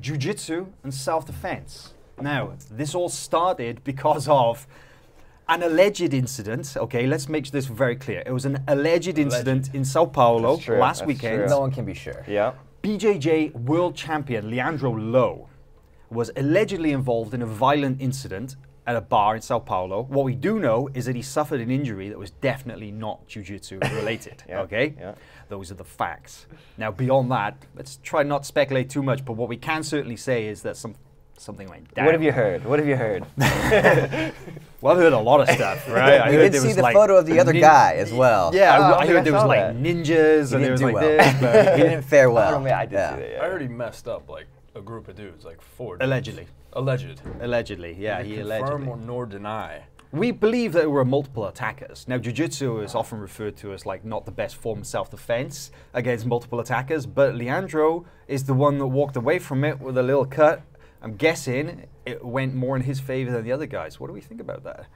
Jiu-jitsu and self-defense. Now, this all started because of an alleged incident. Okay, let's make this very clear. It was an alleged incident in Sao Paulo true, last weekend. true. No one can be sure. Yeah. BJJ world champion Leandro Lo was allegedly involved in a violent incident at a bar in Sao Paulo. What we do know is that he suffered an injury that was definitely not jiu-jitsu related. Yeah, Okay? yeah. Those are the facts. Now, beyond that, let's try not to speculate too much, but what we can certainly say is that some something went down. What have you heard? What have you heard? Well, I've heard a lot of stuff, right? I We heard did there see was the like photo of the other nin- guy as well. Yeah, Oh, I, I I think I heard there was saw like ninjas, He and there didn't was do like well. this. but- he didn't fare well. I, don't know, I did Yeah. see that. Yeah. I already messed up like a group of dudes, like four. dudes. Allegedly. Alleged. Allegedly, yeah, he allegedly. confirm or nor deny. We believe that there were multiple attackers. Now, jiu-jitsu is often referred to as like not the best form of self-defense against multiple attackers, but Leandro is the one that walked away from it with a little cut. I'm guessing it went more in his favor than the other guys. What do we think about that?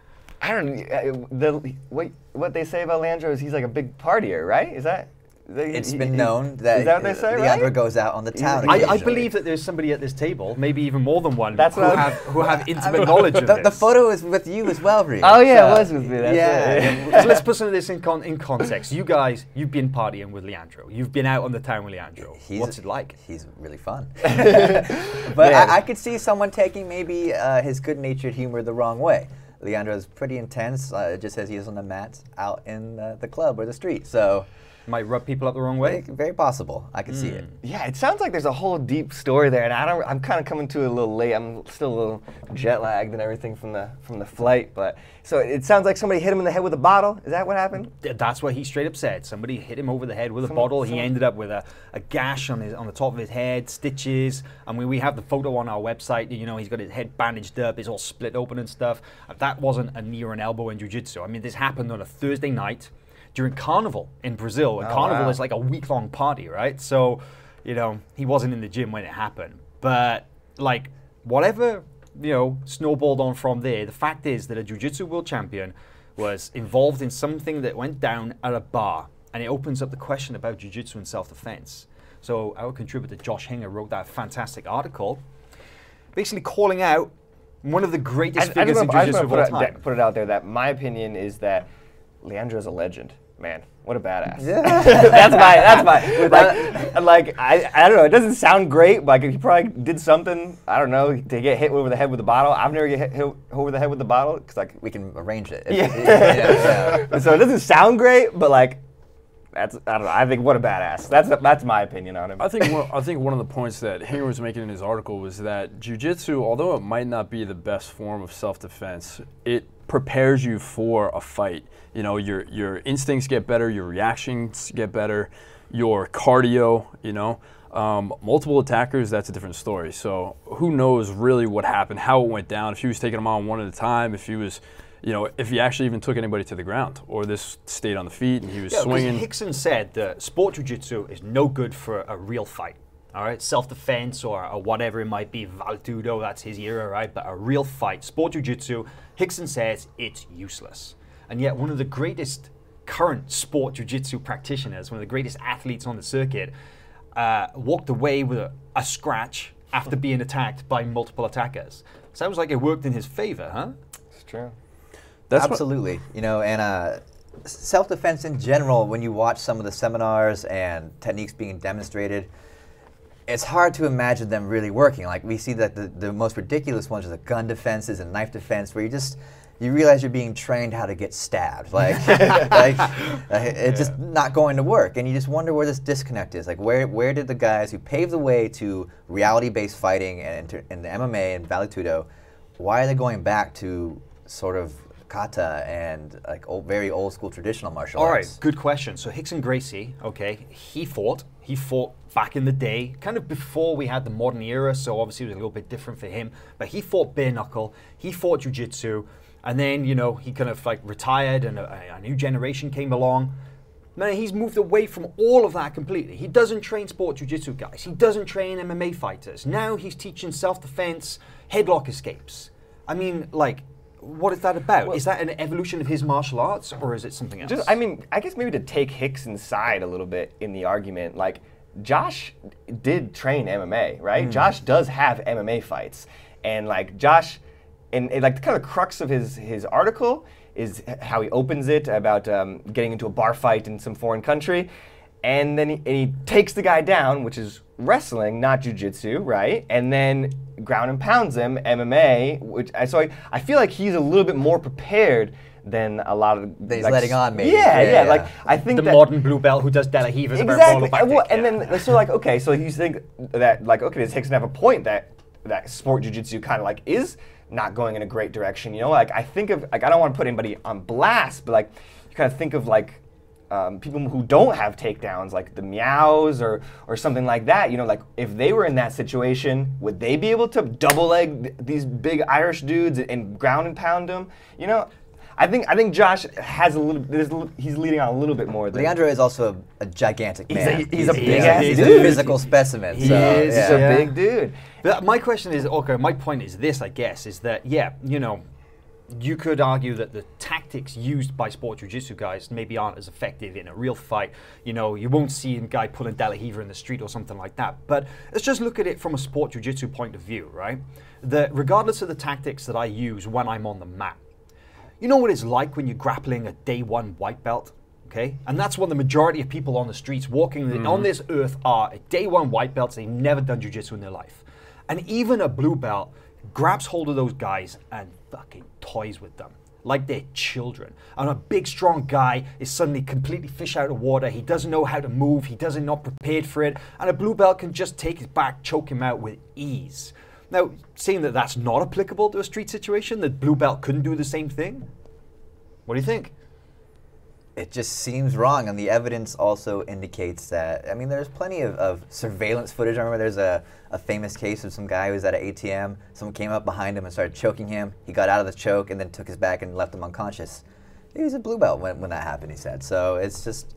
I don't know. The, what, what they say about Leandro is he's like a big partier, right? Is that? That- It's he- been known that, Is that what they say, Leandro right? goes out on the town. I, I believe that there's somebody at this table, maybe even more than one, That's who, what have, who have intimate knowledge of the, this. the photo is with you as well, Reed. Oh, yeah, it was with me, that's yeah. right. so let's put some of this in, con- in context. You guys, you've been partying with Leandro. You've been out on the town with Leandro. He's- What's it like? He's really fun. but Man. I, I could see someone taking maybe uh, his good-natured humor the wrong way. Leandro's pretty intense, uh, just as he is on the mats out in uh, the club or the street. So, Might rub people up the wrong way. very possible. I could see it. Hmm. Yeah, it sounds like there's a whole deep story there, and I don't. I'm kind of coming to it a little late. I'm still a little jet lagged and everything from the from the flight, but so it sounds like somebody hit him in the head with a bottle. Is that what happened? That's what he straight up said. Somebody hit him over the head with a Someone- bottle. He ended up with a, a gash on his on the top of his head, stitches. I mean, we have the photo on our website. You know, he's got his head bandaged up. It's all split open and stuff. That wasn't a knee or an elbow in jiu-jitsu. I mean, this happened on a Thursday night during Carnival in Brazil. And Oh, Carnival wow. is like a week-long party, right? So, you know, he wasn't in the gym when it happened. But like whatever you know snowballed on from there. The fact is that a jiu-jitsu world champion was involved in something that went down at a bar, and it opens up the question about jiu-jitsu and self-defense. So our contributor Josh Hinger wrote that fantastic article, basically calling out one of the greatest figures in wanna- I just jiu-jitsu of all time. put it out there that my opinion is that Leandro's a legend. Man, what a badass. Yeah. that's my that's my like like I, I don't know. It doesn't sound great. but, Like he probably did something I don't know to get hit over the head with a bottle. I've never get hit, hit over the head with the bottle because like We can arrange it. Yeah. yeah, yeah. so it doesn't sound great, but like that's I don't know. I think what a badass. That's that's my opinion on him. I think one, I think one of the points that Hinger was making in his article was that jujitsu, although it might not be the best form of self-defense, it prepares you for a fight. You know, your your instincts get better, your reactions get better, your cardio. You know, um, multiple attackers, that's a different story. So who knows really what happened, how it went down, if he was taking them on one at a time, if he was. You know, if he actually even took anybody to the ground, or this stayed on the feet and he was Yeah, 'cause swinging. Rickson said that sport jiu-jitsu is no good for a real fight. All right, self-defense or, or whatever it might be, Vale Tudo, that's his era, right? But a real fight, sport jiu-jitsu, Rickson says it's useless. And yet, one of the greatest current sport jiu-jitsu practitioners, one of the greatest athletes on the circuit, uh, walked away with a, a scratch after being attacked by multiple attackers. Sounds like it worked in his favor, huh? It's true. That's what- Absolutely. You know, and uh, self-defense in general, when you watch some of the seminars and techniques being demonstrated, it's hard to imagine them really working. Like we see that the, the most ridiculous ones are the gun defenses and knife defense, where you just you realize you're being trained how to get stabbed. Like, like uh, it's just not going to work, and you just wonder where this disconnect is. Like, where where did the guys who paved the way to reality-based fighting and, and the MMA and Vale Tudo, why are they going back to sort of kata and like old, very old school traditional martial All right, arts? good question. So Rickson Gracie, okay, he fought. He fought back in the day, kind of before we had the modern era. So obviously it was a little bit different for him. But he fought bare knuckle. He fought jujitsu, and then you know he kind of like retired, and a, a new generation came along. Man, he's moved away from all of that completely. He doesn't train sport jiu-jitsu guys. He doesn't train MMA fighters. Now he's teaching self-defense, headlock escapes. I mean, like, what is that about? is that an evolution of his martial arts, or is it something else? Just, I mean, I guess maybe to take Rickson's side a little bit in the argument, like Josh did train MMA, right? Hmm. Josh does have MMA fights, and like Josh, and, and, like the kind of crux of his his article is how he opens it about um, getting into a bar fight in some foreign country, and then he, and he takes the guy down, which is wrestling, not jujitsu, right? And then ground and pounds him, MMA. Which I so I, I feel like he's a little bit more prepared than a lot of. That he's like, letting on, maybe. Yeah, Yeah, yeah. yeah. Like I think the that, modern blue belt who does De La is exactly. about And, well, and then so like okay, so you think that like okay, this takes to have a point that that sport jujitsu kind of like is not going in a great direction. You know, like I think of like I don't want to put anybody on blast, but like you kind of think of like. Um, people who don't have takedowns, like the Miyaos or or something like that, you know, like if they were in that situation, would they be able to double leg th- these big Irish dudes and, and ground and pound them? You know, I think I think Josh has a little. there's a little- He's leading on a little bit more than Leandro is also a, a gigantic He's man. a- he's a He's big-ass he's dude. a physical specimen. He so, is, He's yeah. a big dude. But my question is, okay, my point is this, I guess, is that, yeah, you know, you could argue that the tactics used by sport jiu-jitsu guys maybe aren't as effective in a real fight. You know, you won't see a guy pulling De La in the street or something like that. But let's just look at it from a sport jiu-jitsu point of view, right? That regardless of the tactics that I use when I'm on the mat, you know what it's like when you're grappling a day one white belt? Okay? And that's what the majority of people on the streets walking on mm. this earth are—a day one white belts. They've never done jujitsu in their life. And even a blue belt grabs hold of those guys and fucking toys with them like they're children. And a big, strong guy is suddenly completely fish out of water. He doesn't know how to move. He doesn't not prepared for it. And a blue belt can just take his back, choke him out with ease. Now, saying that that's not applicable to a street situation, that blue belt couldn't do the same thing. What do you think? It just seems wrong, and the evidence also indicates that. I mean, there's plenty of, of surveillance footage. I remember there's a, a famous case of some guy who was at an ATM. Someone came up behind him and started choking him. He got out of the choke and then took his back and left him unconscious. He was a blue belt when, when that happened, he said. So it's just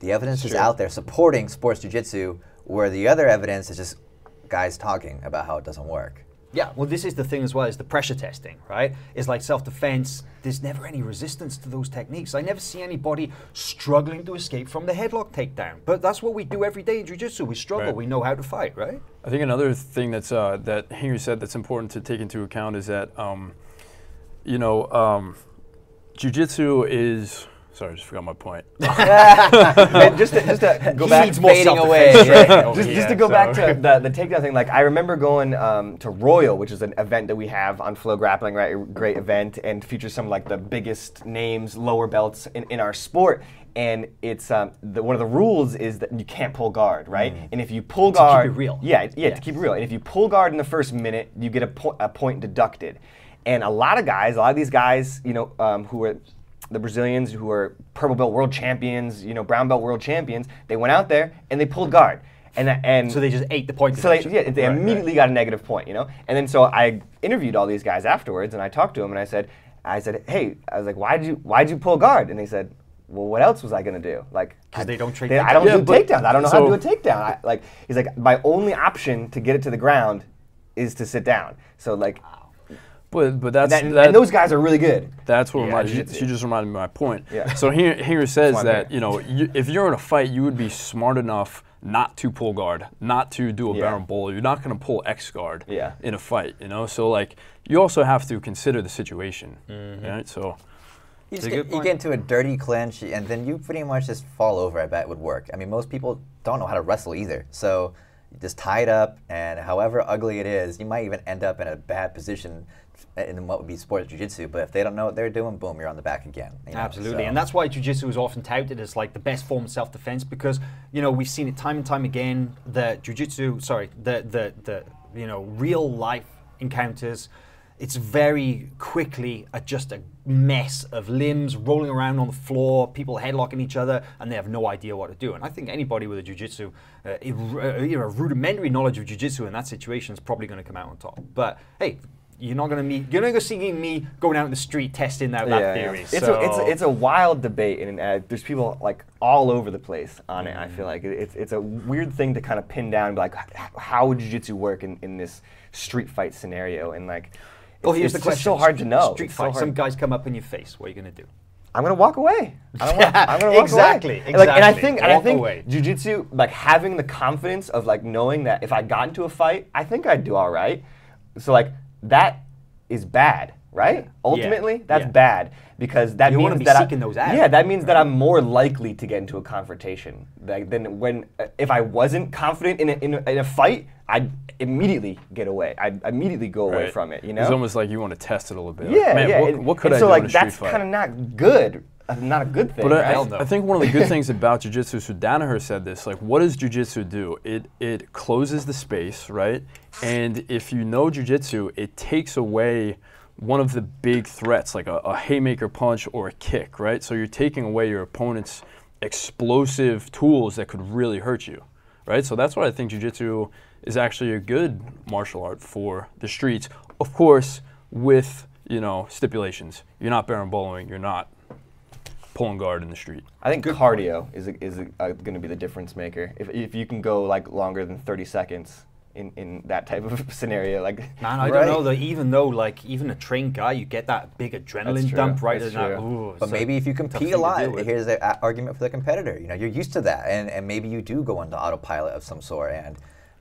the evidence is true. out there supporting sports jiu-jitsu, where the other evidence is just guys talking about how it doesn't work. Yeah, well, this is the thing as well is the pressure testing, right? It's like self defense. There's never any resistance to those techniques. I never see anybody struggling to escape from the headlock takedown. But that's what we do every day in jiu-jitsu. We struggle. Right. We know how to fight, right? I think another thing that's uh, that Henry said that's important to take into account is that um, you know um, jujitsu is. Sorry, I just forgot my point. just to, just to go He back, needs more fading away. self-defense training Yeah. just, just to go back to the, the takedown thing, like I remember going um, to Royal, which is an event that we have on Flow Grappling, right? A great event and features some like the biggest names, lower belts in, in our sport. And it's um, the, one of the rules is that you can't pull guard, right? And if you pull Mm. To keep guard, it real. yeah, yeah, Yeah. to keep it real. And if you pull guard in the first minute, you get a, po- a point deducted. And a lot of guys, a lot of these guys, you know, um, who are the Brazilians who are purple belt world champions, you know, brown belt world champions, they went out there and they pulled guard. And, uh, and So they just ate the point. so they, yeah, they Right, right. immediately got a negative point, you know. And then so I interviewed all these guys afterwards, and I talked to them, and I said, I said, hey, I was like, why did you why did you pull guard? And they said, well, what else was I gonna do? Like, 'Cause I- they don't train I don't. Yeah, do takedowns. I don't know how to do a takedown. I, like, he's like, my only option to get it to the ground is to sit down. So like, But but that's that, that, and those guys are really good. That's what Yeah, reminded you. She just reminded me of my point. Yeah. So here, here says that you know you, if you're in a fight, you would be smart enough not to pull guard, not to do a Yeah. berimbolo. You're not going to pull X guard Yeah. in a fight. You know, so like you also have to consider the situation. Right. So You, just get, you get into a dirty clinch, and then you pretty much just fall over. I bet would work. I mean, most people don't know how to wrestle either, so you just tie it up, and however ugly it is, you might even end up in a bad position in what would be sports jiu-jitsu. But if they don't know what they're doing, boom, you're on the back again. you know, Absolutely, so- and that's why jiu-jitsu is often touted as like the best form of self-defense because you know we've seen it time and time again that jiu-jitsu, sorry, the the the you know real life encounters, it's very quickly a, just a mess of limbs rolling around on the floor, people headlocking each other, and they have no idea what to do. And I think anybody with a jiu-jitsu, uh, uh, you know, rudimentary knowledge of jiu-jitsu in that situation is probably going to come out on top. But hey. You're not gonna meet. You're not gonna see me going out in the street testing out that theory. It's, so. a, it's, a, it's a wild debate, and uh, there's people like all over the place on it. I Mm. feel like It- it's, it's a weird thing to kind of pin down, like, how would jiu-jitsu work in, in this street fight scenario? And like, Well, here's it's the question. so hard to know. Street It's so fight. Some guys come up in your face. What are you going to do? I'm gonna walk away. I don't want, I'm gonna walk exactly, away. And, Like, and I think, and I think, away. jujitsu, like having the confidence of like knowing that if I got into a fight, I think I'd do all right. So like that is bad, right? Ultimately, that's yeah. bad because that You means be that I, those out. Yeah, that means that I'm more likely to get into a confrontation. Like than when uh, if I wasn't confident in a, in a, in a fight, I'd immediately get away. I'd immediately go away Right. from it. You know? It's almost like you want to test it a little bit. Yeah, man, yeah. What, what could and I so do like in a street that's kind of not good. Not a good thing. But I- right? I, Hell no. I think one of the good things about jujitsu, so Danaher said this, like what does jujitsu do? It it closes the space, right? And if you know jujitsu, it takes away one of the big threats, like a, a haymaker punch or a kick, right? So you're taking away your opponent's explosive tools that could really hurt you, right? So that's why I think jujitsu is actually a good martial art for the streets. Of course, with you know stipulations. You're not berimboloing. You're not pulling guard in the street. I think cardio is a, is uh, going to be the difference maker. If, if you can go like longer than 30 seconds in, in that type of scenario, like Man, I Right. don't know. That even though, like, even a trained guy, you get that big adrenaline dump right That's at that. Ooh, But it's maybe if you compete a lot, here's the argument for the competitor. You know, you're used to that, and, and maybe you do go into autopilot of some sort. And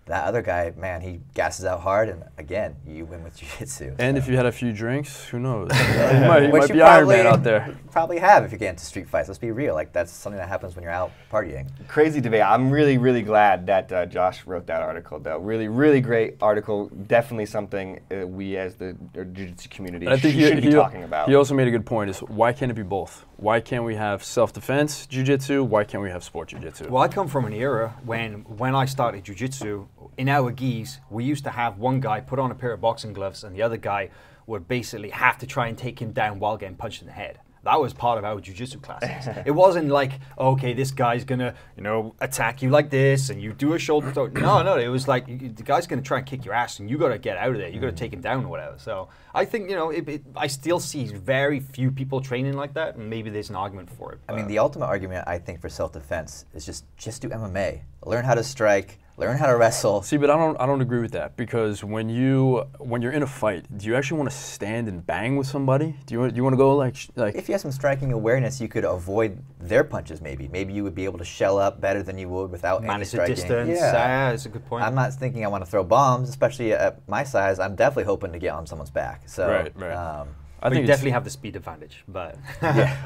that other guy, man, he gasses out hard, and again, you win with jiu-jitsu. And so. if you had a few drinks, who knows? you might, you Which might you be Iron Man out there. Probably have if you get into street fights. Let's be real. Like that's something that happens when you're out partying. crazy debate. I'm really, really glad that uh, Josh wrote that article, though. Really, really great article. Definitely something uh, we as the uh, jiu-jitsu community I think sh- he, should be he- talking about. he also made a good point: is why can't it be both? Why can't we have self-defense jiu-jitsu? Why can't we have sport jiu-jitsu? Well, I come from an era when, when I started jujitsu, in our gis, we used to have one guy put on a pair of boxing gloves, and the other guy would basically have to try and take him down while getting punched in the head. That was part of our jujitsu classes. it wasn't like, okay, this guy's gonna, you know, attack you like this, and you do a shoulder throw. No, no, it was like you, the guy's gonna try and kick your ass, and you gotta get out of there. You gotta mm. take him down or whatever. So I think, you know, it, it, I still see very few people training like that, and maybe there's an argument for it. I mean, the ultimate argument I think for self-defense is just just do MMA. Learn how to strike. Learn how to wrestle. See, but I don't, I don't agree with that because when you, when you're in a fight, do you actually want to stand and bang with somebody? Do you, want- do you want to go like, like? If you have some striking awareness, you could avoid their punches. Maybe, maybe you would be able to shell up better than you would without any manage the striking. distance. Yeah. Yeah, that's a good point. I'm not thinking I want to throw bombs, especially at my size. I'm definitely hoping to get on someone's back. So, Right, right. Um, I think you definitely have the speed advantage, but yeah.